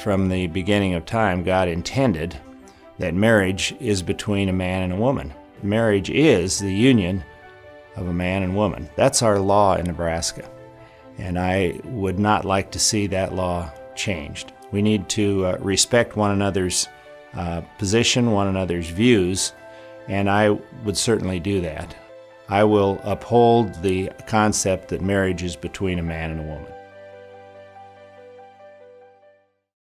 from the beginning of time, God intended that marriage is between a man and a woman. Marriage is the union of a man and woman. That's our law in Nebraska. And I would not like to see that law changed. We need to uh, respect one another's uh, position, one another's views, and I would certainly do that. I will uphold the concept that marriage is between a man and a woman.